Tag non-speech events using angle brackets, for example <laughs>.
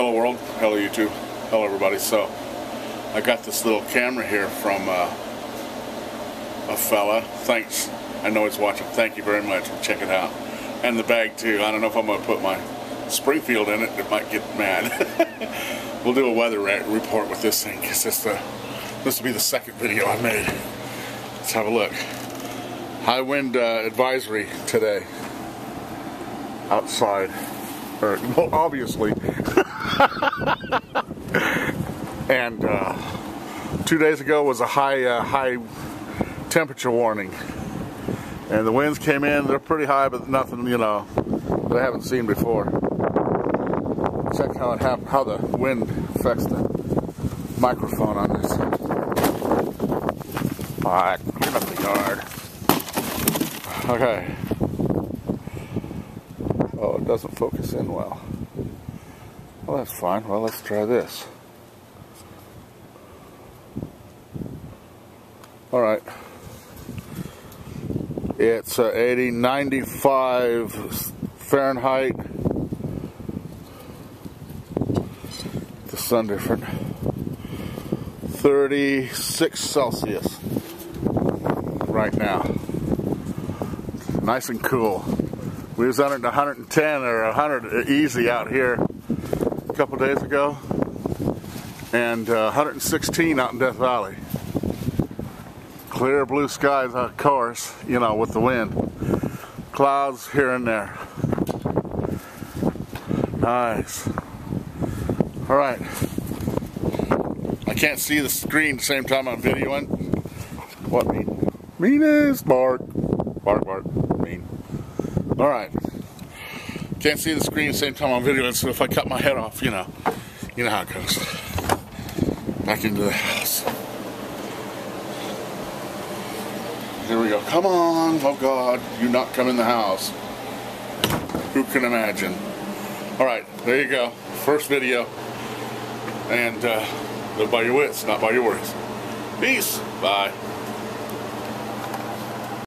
Hello world, hello YouTube, hello everybody. So I got this little camera here from uh, a fella. Thanks. I know he's watching. Thank you very much. Check it out. And the bag too. I don't know if I'm going to put my Springfield in it. It might get mad. <laughs> we'll do a weather report with this thing because this, uh, this will be the second video I made. Let's have a look. High wind uh, advisory today outside. Or, well, obviously. <laughs> <laughs> and uh, two days ago was a high uh, high temperature warning. And the winds came in, they're pretty high, but nothing, you know, that I haven't seen before. Check how it happened, how the wind affects the microphone on this. Alright, clean up the yard. Okay. Oh, it doesn't focus in well. Well, that's fine. Well, let's try this. All right. It's uh, 80, 95 Fahrenheit. The sun different. 36 Celsius right now. Nice and cool. We was under 110 or 100 easy out here couple days ago, and uh, 116 out in Death Valley. Clear blue skies, of course, you know, with the wind. Clouds here and there. Nice. All right. I can't see the screen the same time I'm videoing. What mean? Mean is Bart. Bart, mean. All right. Can't see the screen same time I'm videoing, so if I cut my head off, you know, you know how it goes. Back into the house. Here we go. Come on. Oh, God. You not come in the house. Who can imagine? All right. There you go. First video. And uh, live by your wits, not by your words. Peace. Bye.